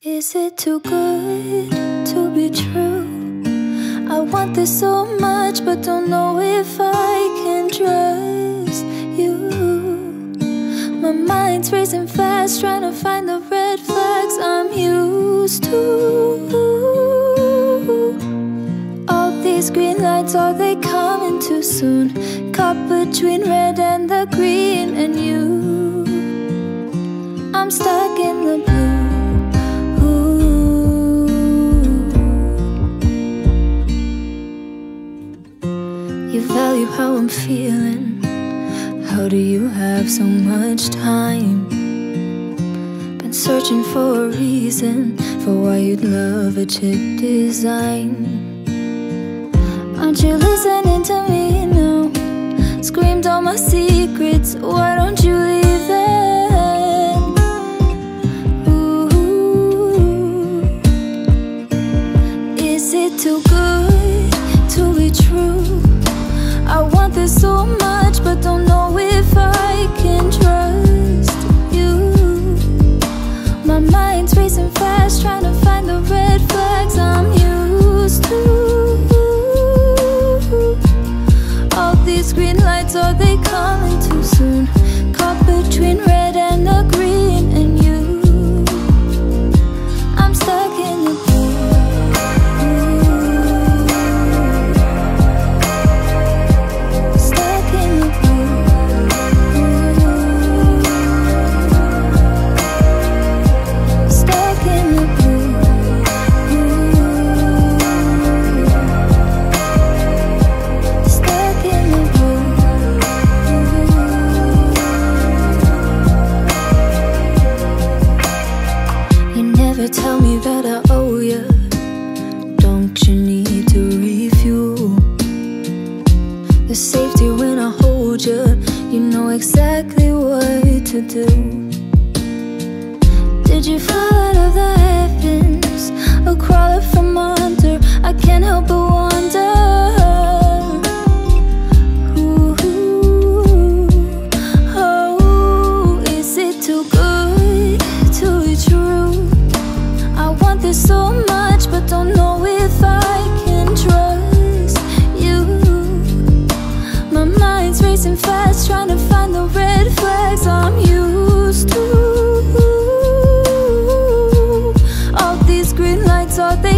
Is it too good to be true? I want this so much, but don't know if I can trust you. My mind's racing fast, trying to find the red flags I'm used to. All these green lights, are they coming too soon? Caught between red and the green, and you. I'm stuck in the blue. Feeling. How do you have so much time? Been searching for a reason for why you'd love a chick design. Aren't you listening to me now? Screamed all my secrets. Why don't you leave much, but don't know if I can trust you. My mind's racing fast, trying to find the red flags I'm used to. All these green lights, are they coming soldier, you know exactly what to do. Did you fall out of the heavens or crawl up from under? I can't help but wonder. Oh, is it too good to be true? I want this so much, but don't know. eso